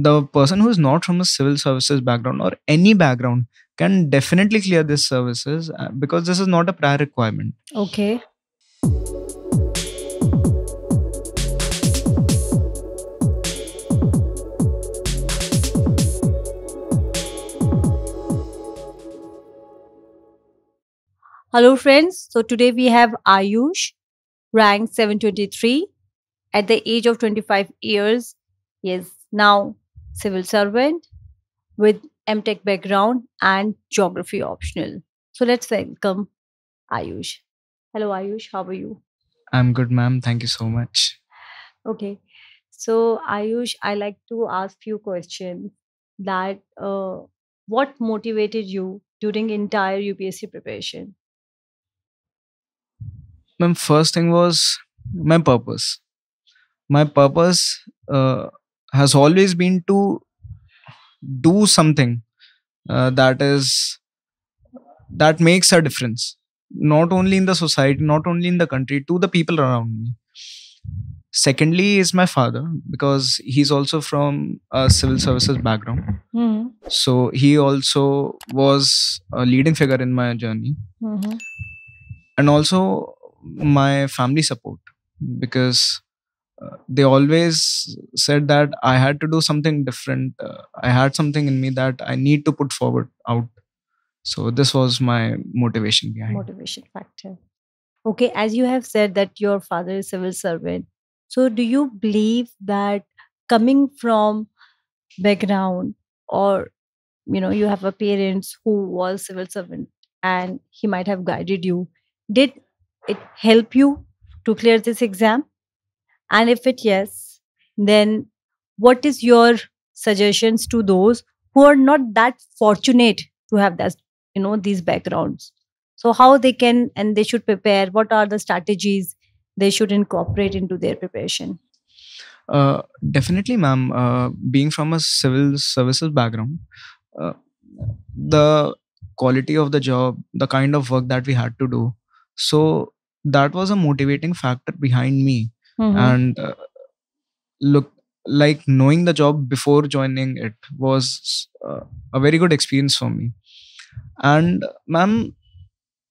the person who is not from a civil services background or any background can definitely clear this services uh, because this is not a prior requirement. Okay. Hello, friends. So today we have Ayush, ranked 723. At the age of 25 years, he is now civil servant with MTech background and geography optional. So let's welcome Ayush. Hello, Ayush. How are you? I'm good, ma'am. Thank you so much. Okay. So Ayush, I like to ask few questions. That uh, what motivated you during entire UPSC preparation? Ma'am, first thing was my purpose. My purpose uh, has always been to do something uh, that is that makes a difference not only in the society not only in the country to the people around me secondly is my father because he's also from a civil services background Mm-hmm. so he also was a leading figure in my journey Mm-hmm. and also my family support because they always said that i had to do something different uh, i had something in me that i need to put forward out so this was my motivation behind Motivation factor. Okay, as you have said that your father is civil servant. So do you believe that coming from background or you know you have a parents who was civil servant and he might have guided you did it help you to clear this exam and if it yes then what is your suggestions to those who are not that fortunate to have that you know these backgrounds? So how they can and they should prepare what are the strategies they should incorporate into their preparation? Uh, definitely ma'am. Uh, being from a civil services background uh, the quality of the job the kind of work that we had to do so that was a motivating factor behind me Mhm. and uh, look like knowing the job before joining it was uh, a very good experience for me. And ma'am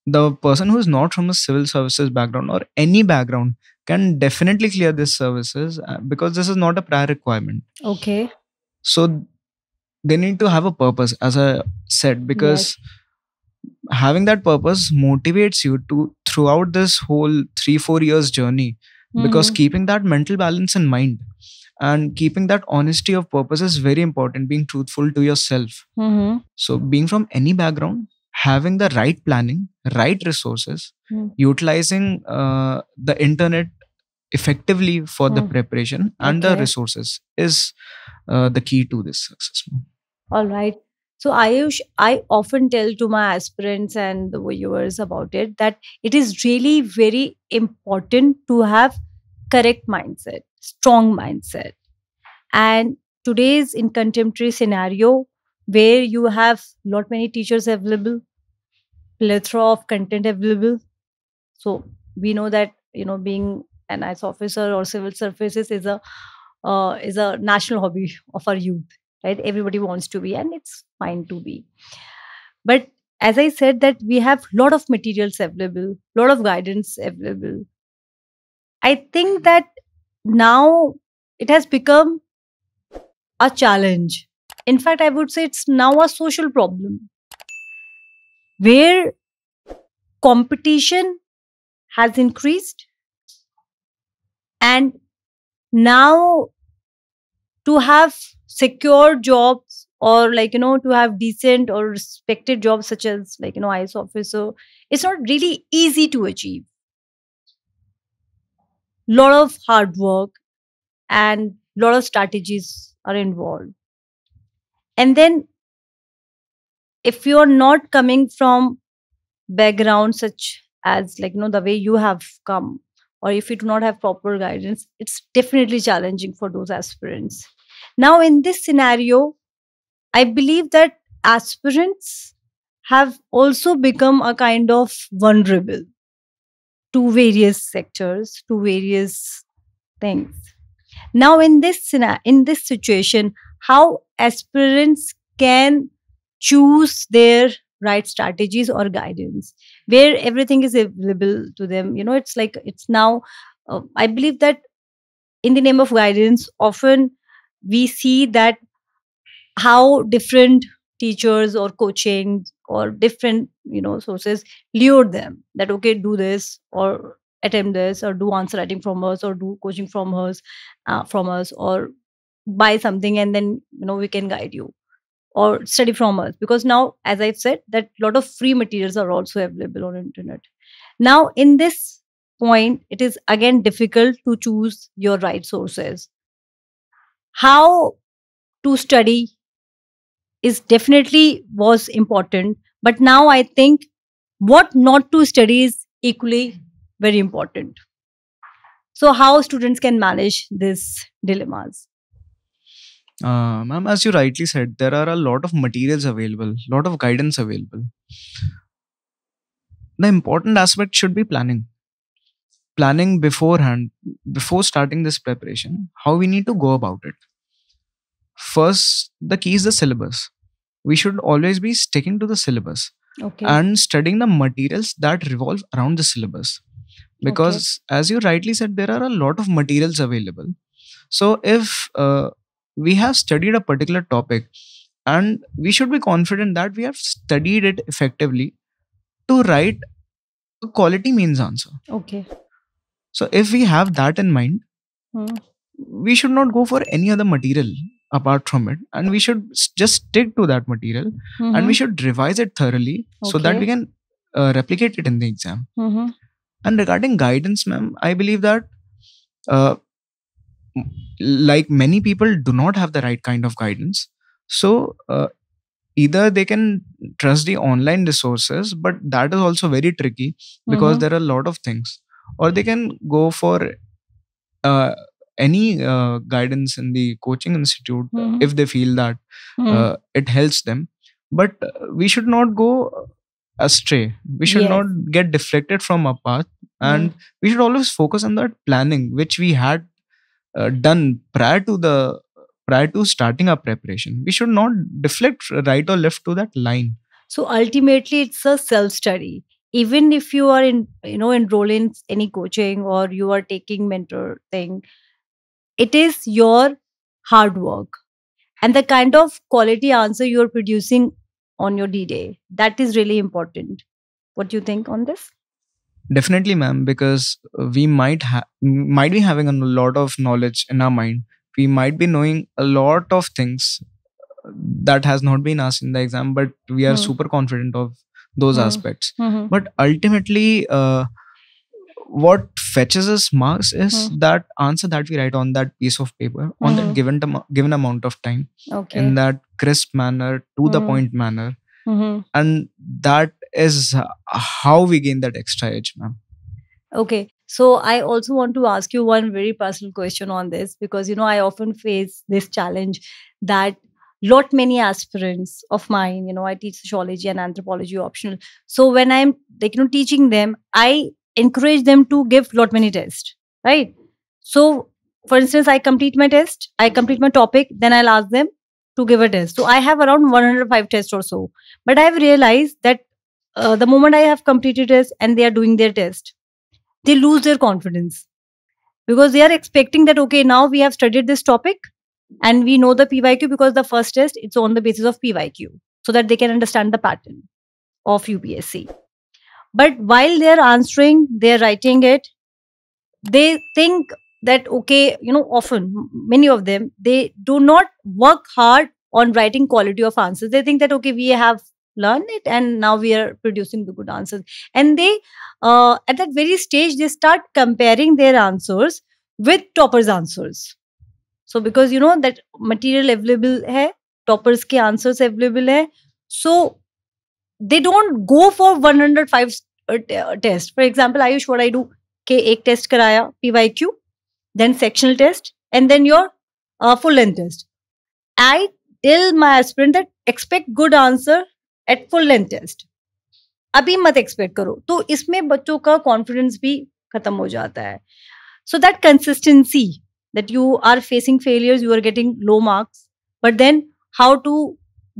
the person who is not from a civil services background or any background can definitely clear this services uh, because this is not a prior requirement. Okay. So they need to have a purpose as i said because having that purpose motivates you to throughout this whole 3 4 years journey because Mhm. keeping that mental balance in mind and keeping that honesty of purpose is very important being truthful to yourself Mhm. so being from any background having the right planning right resources Mm. utilizing uh, the internet effectively for the Mm. preparation and the resources is uh, the key to this success. All right. So Ayush, I often tell to my aspirants and the viewers about it that it is really very important to have correct mindset, strong mindset. And today's in contemporary scenario where you have lot many teachers available, plethora of content available. So we know that you know being an IS officer or civil services is a uh, is a national hobby of our youth right everybody wants to be and it's fine to be but as i said that we have lot of materials available lot of guidance available i think that now it has become a challenge. In fact i would say it's now a social problem where competition has increased and now to have secure jobs or like you know to have decent or respected jobs such as like you know IS officer it's not really easy to achieve lot of hard work and lot of strategies are involved. And then if you are not coming from background such as like you know the way you have come or if you do not have proper guidance it's definitely challenging for those aspirants. Now in this scenario i believe that aspirants have also become a kind of vulnerable to various sectors to various things. Now in this in this situation how aspirants can choose their right strategies or guidance where everything is available to them. You know it's like it's now uh, i believe that in the name of guidance often we see that how different teachers or coaching or different you know sources lure them that okay do this or attempt this or do answer writing from us or do coaching from us uh, from us or buy something and then you know we can guide you or study from us. Because now as i've said that lot of free materials are also available on internet. Now in this point it is again difficult to choose your right sources. How to study is definitely was important but now i think what not to study is equally very important so how students can manage these dilemmas Uh, ma'am, as you rightly said, there are a lot of materials available, lot of guidance available. The important aspect should be planning. Planning beforehand, before starting this preparation, how we need to go about it. First, the key is the syllabus. We should always be sticking to the syllabus okay. and studying the materials that revolve around the syllabus. Because as you rightly said there are a lot of materials available. So if uh, we have studied a particular topic and we should be confident that we have studied it effectively to write a quality means answer. Okay. So if we have that in mind Hmm. we should not go for any other material apart from it and we should just stick to that material and Mhm. we should revise it thoroughly so that we can uh, replicate it in the exam Mhm. and regarding guidance ma'am i believe that uh, like many people do not have the right kind of guidance so uh, either they can trust the online resources but that is also very tricky because Mhm. there are a lot of things or they can go for uh, any uh, guidance in the coaching institute Mhm. if they feel that Mhm. uh, it helps them but uh, we should not go astray we should Yes. not get deflected from our path and we should always focus on that planning which we had uh, done prior to the prior to starting our preparation we should not deflect right or left to that line so ultimately it's a self study even if you are in you know enroll in any coaching or you are taking mentor thing it is your hard work and the kind of quality answer you're producing on your d-day that is really important what do you think on this definitely ma'am because we might ha- might be having a lot of knowledge in our mind we might be knowing a lot of things that has not been asked in the exam but we are Hmm. super confident of those Hmm. aspects Mhm. but ultimately uh, what fetches us marks is Hmm. that answer that we write on that piece of paper on Mhm. that given amo- given amount of time okay in that crisp manner to the Hmm. point manner Mhm. and that is how we gain that extra edge ma'am Okay. So I also want to ask you one very personal question on this because you know I often face this challenge that lot many aspirants of mine, you know, I teach sociology and anthropology optional. So when I'm like you know teaching them, I encourage them to give lot many tests, right? So for instance, I complete my test, I complete my topic, then I'll ask them to give a test. So I have around 105 tests or so. But I've realized that uh, the moment I have completed it and they are doing their test, they lose their confidence because they are expecting that okay now we have studied this topic and we know the pyq because the first test it's on the basis of pyq so that they can understand the pattern of upsc but while they're answering they're writing it they think that okay you know often many of them they do not work hard on writing quality of answers. They think that okay we have learned it and now we are producing the good answers. And they uh, at that very stage they start comparing their answers with toppers answers. So because you know that material available hai toppers available hai so they don't go for 105 uh, t- uh, test for example ayush what i do ke ek test karaya pyq then sectional test and then your uh, full length test i tell my aspirant that expect good answer at full length test अभी मत expect करो तो इसमें बच्चों का confidence भी खत्म हो जाता है so that consistency that you are facing failures you are getting low marks but then how to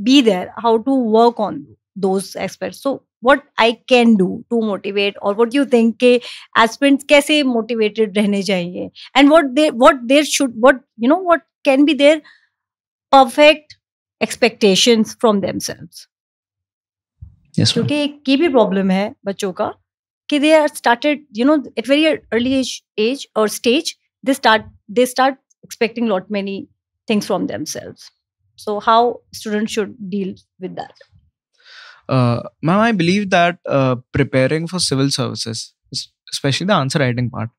be there how to work on those aspects so what i can do to motivate or what do you think ke aspirants kaise motivated rehne chahiye and what they what there should what you know what can be their perfect expectations from themselves yes ma'am. क्योंकि एक ये भी problem है बच्चों का कि they are started you know at very early age age और stage they start they start expecting lot many things from themselves so how students should deal with that Uh, ma'am, I believe that uh, preparing for civil services, es- especially the answer writing part,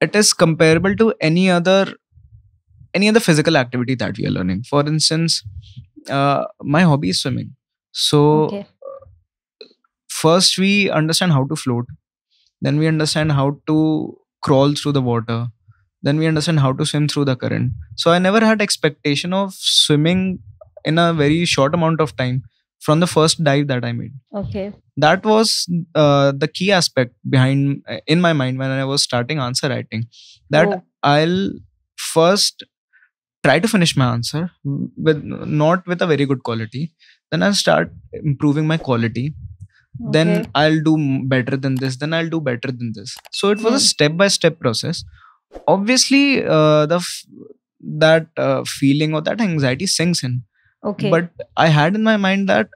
it is comparable to any other any other physical activity that we are learning. For instance, uh, my hobby is swimming. So okay first we understand how to float, then we understand how to crawl through the water, then we understand how to swim through the current. So I never had expectation of swimming in a very short amount of time from the first dive that I made. okay That was uh, the key aspect behind in my mind when I was starting answer writing. That Oh, I'll first try to finish my answer with not with a very good quality. Then I'll start improving my quality then. I'll do better than this, then I'll do better than this. So it was a step by step process. Obviously, uh, the f- that uh, feeling or that anxiety sinks in. Okay But I had in my mind that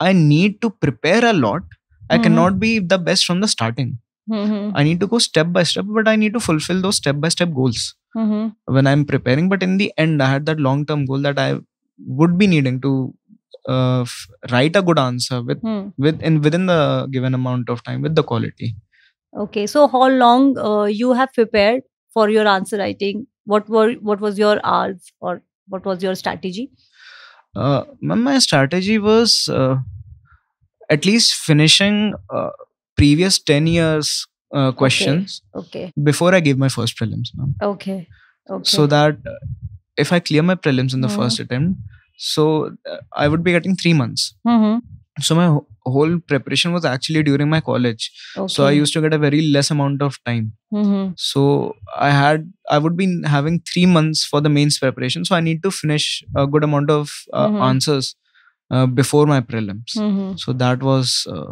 I need to prepare a lot. I Mhm. cannot be the best from the starting. Mhm, I need to go step by step, but I need to fulfill those step by step goals mhm. when I'm preparing. But in the end, I had that long term goal that I would be needing to uh, f- write a good answer with Hmm. with in within the given amount of time with the quality okay so how long uh, you have prepared for your answer writing what were what was your hours or what was your strategy uh, ma'am, my strategy was uh, at least finishing uh, previous 10 years uh, questions okay before i gave my first prelims ma'am. okay okay so that uh, if i clear my prelims in the Mhm. first attempt so uh, i would be getting 3 months Mhm, so my whole preparation was actually during my college okay so i used to get a very less amount of time Mhm, so i had i would be having three months for the mains preparation so i need to finish a good amount of uh, Mhm. answers uh, before my prelims mhm. so that was uh,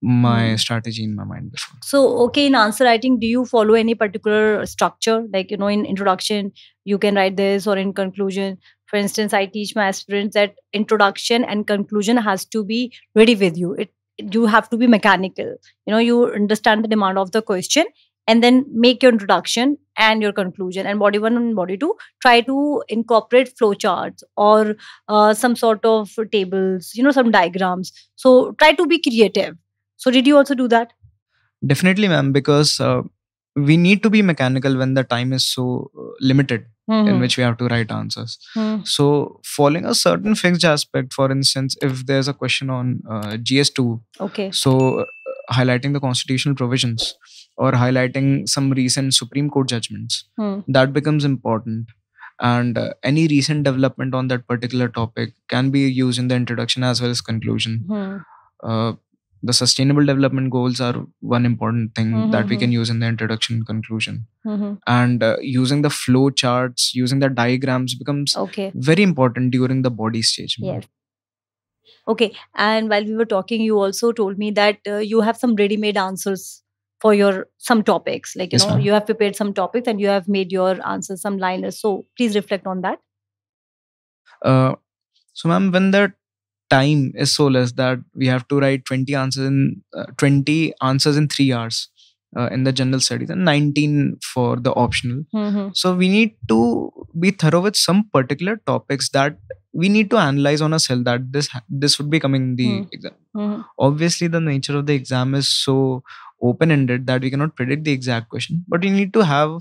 my Mhm. strategy in my mind before So, okay, in answer writing, do you follow any particular structure? Like, you know, in introduction, you can write this, or in conclusion. For instance, I teach my aspirants that introduction and conclusion has to be ready with you. It you have to be mechanical. You know, you understand the demand of the question and then make your introduction and your conclusion. And body one and body two, try to incorporate flowcharts or uh, some sort of tables, you know, some diagrams. So try to be creative. So did you also do that? definitely ma'am because uh, we need to be mechanical when the time is so uh, limited in which we have to write answers Hmm. so following a certain fixed aspect for instance if there's a question on uh, gs2 Okay. So, uh, highlighting the constitutional provisions or highlighting some recent Supreme Court judgments Hmm. that becomes important. And uh, any recent development on that particular topic can be used in the introduction as well as conclusion. Hmm. The sustainable development goals are one important thing that we can use in the introduction and conclusion. Mhm. And uh, using the flow charts, using the diagrams becomes Okay. very important during the body stage. Yes. Okay. And while we were talking, you also told me that uh, you have some ready-made answers for your some topics. Like you Yes, know, ma'am. you have prepared some topics and you have made your answers some liners. So please reflect on that. Uh, so, ma'am, when the time is so less that we have to write 20 answers in uh, 20 answers in three hours uh, in the general studies and 19 for the optional. Mhm. So we need to be thorough with some particular topics that we need to analyze on a cell that this this would be coming in the Hmm. exam. Mhm. Obviously, the nature of the exam is so open-ended that we cannot predict the exact question, but we need to have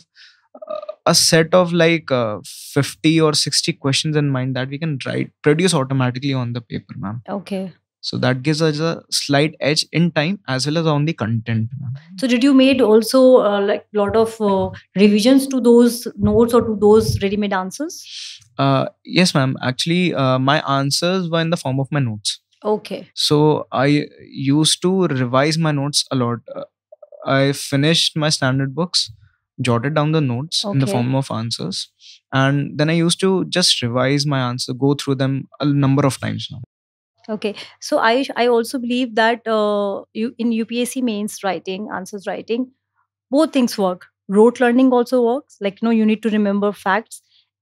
a set of like uh, 50 or 60 questions in mind that we can write produce automatically on the paper ma'am Okay. so that gives us a slight edge in time as well as on the content ma'am. So did you made also uh, like lot of uh, revisions to those notes or to those ready-made answers? uh, yes ma'am actually uh, my answers were in the form of my notes Okay. so i used to revise my notes a lot Uh, i finished my standard books jotted down the notes in the form of answers, and then I used to just revise my answer, go through them a number of times now. Okay, so I I also believe that uh, you in UPSC mains writing answers writing both things work. Rote learning also works. Like you know you need to remember facts.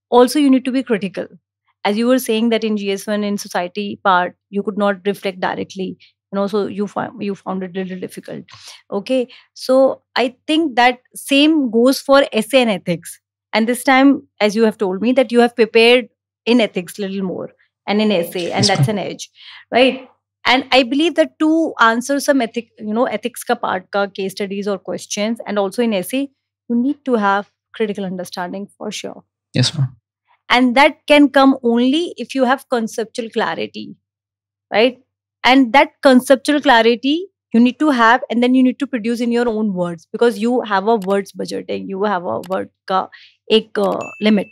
Also you need to be critical. As you were saying that in GS1 in society part you could not reflect directly. You know so you found you found it a little difficult. Okay, so I think that same goes for essay and ethics. And this time, as you have told me, that you have prepared in ethics little more and in essay, and that's an edge right and i believe that to answer some ethic you know ethics ka part ka case studies or questions and also in essay you need to have critical understanding for sure Yes, ma'am. and that can come only if you have conceptual clarity right and that conceptual clarity you need to have and then you need to produce in your own words because you have a words budgeting you have a word ka ek uh, limit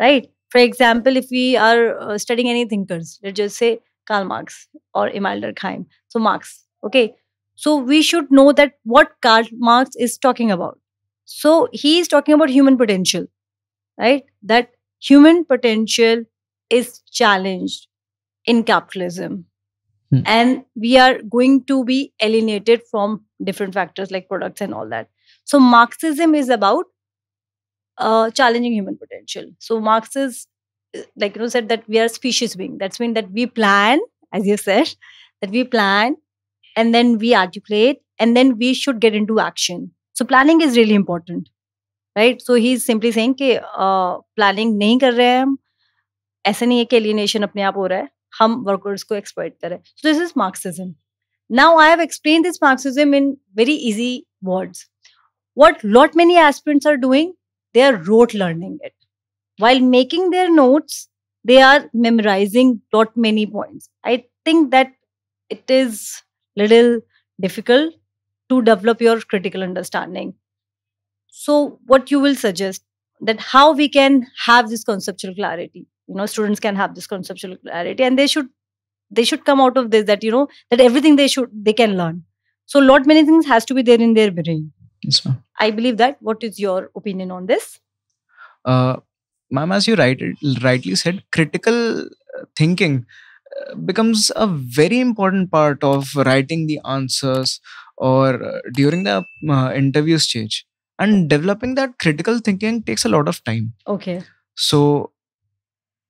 right? For example if we are uh, studying any thinkers let's just say karl marx or emile durkheim so marx okay? So we should know that what karl marx is talking about. So he is talking about human potential right? That human potential is challenged in capitalism Hmm. and we are going to be alienated from different factors like products and all that so marxism is about uh, challenging human potential so marx is uh, like you know said that we are species being that's mean that we plan as you said that we plan and then we articulate and then we should get into action so planning is really important right so he's simply saying कि uh, planning नहीं कर रहे हैं हम ऐसा नहीं है कि alienation अपने आप हो रहा है हम वर्कर्स को एक्सप्लॉइट करें। So this is Marxism now I have explain this Marxism in very easy words what lot many aspirants are doing they are rote learning it while making their notes they are memorising lot many points I think that it is little difficult to develop your critical understanding so what you will suggest that how we can have this conceptual clarity you know students can have this conceptual clarity and they should they should come out of this that you know that everything they should they can learn so lot many things has to be there in their brain Yes, ma'am. i believe that what is your opinion on this uh, ma'am, as you right, rightly said, critical uh, thinking uh, becomes a very important part of writing the answers or uh, during the uh, interview stage. And developing that critical thinking takes a lot of time. okay So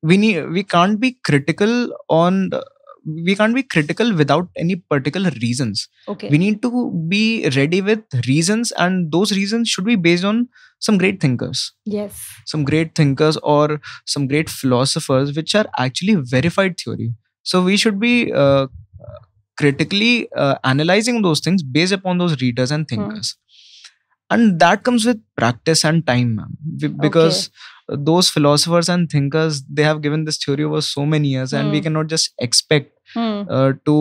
we need we can't be critical on the- we can't be critical without any particular reasons. Okay. We need to be ready with reasons and those reasons should be based on some great thinkers. Yes. Some great thinkers or some great philosophers which are actually verified theory. So we should be uh, critically uh, analyzing those things based upon those readers and thinkers and that comes with practice and time ma'am Be- because those philosophers and thinkers they have given this theory over so many years and we Hmm. cannot just expect Hmm. uh, to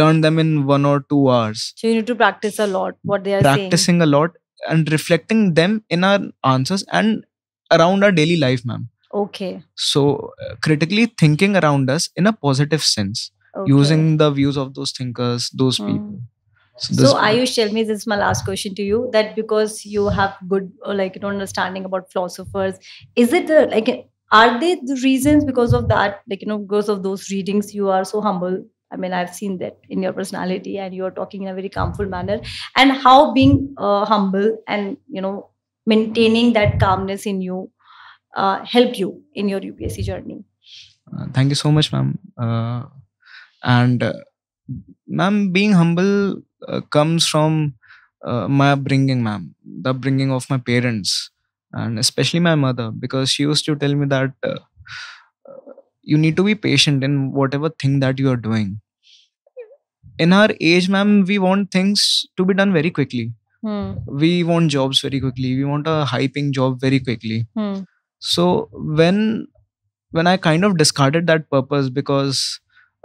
learn them in one or two hours so you need to practice a lot what they are saying practicing a lot and reflecting them in our answers and around our daily life ma'am okay so uh, critically thinking around us in a positive sense okay. using the views of those thinkers those Hmm. people so, so ayush tell me this is my last question to you that because you have good uh, like you know understanding about philosophers is it the like are they the reasons because of that like you know because of those readings you are so humble? I mean i've seen that in your personality and you are talking in a very calmful manner. And how being uh, humble and you know maintaining that calmness in you uh, help you in your upsc journey? Uh, thank you so much ma'am. Uh, and uh, ma'am being humble uh, comes from uh, my upbringing ma'am. The upbringing of my parents and especially my mother because she used to tell me that uh, you need to be patient in whatever thing that you are doing. In our age ma'am we want things to be done very quickly. Hmm. we want jobs very quickly. We want a high paying job very quickly. Hmm. so when when i kind of discarded that purpose because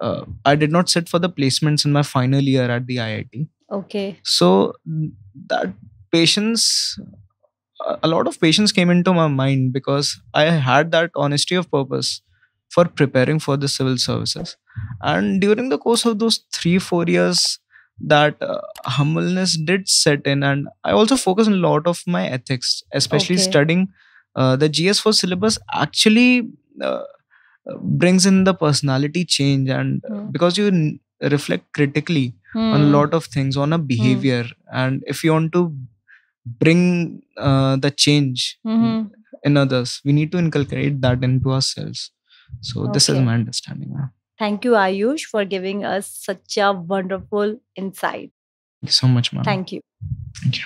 uh, i did not sit for the placements in my final year at the iit okay. So that patience a lot of patience came into my mind because i had that honesty of purpose for preparing for the civil services. And during the course of those 3 4 years that uh, humbleness did set in and i also focus on a lot of my ethics especially Okay. studying uh, the gs4 syllabus. Actually uh, brings in the personality change and Hmm. because you n- reflect critically on a Hmm. lot of things on a behavior and if you want to bring uh, the change Mhm. in others we need to inculcate that into ourselves so this is my understanding. Thank you, Ayush, for giving us such a wonderful insight. thank you so much ma'am Thank you. Thank you